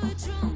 the drum.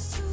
Too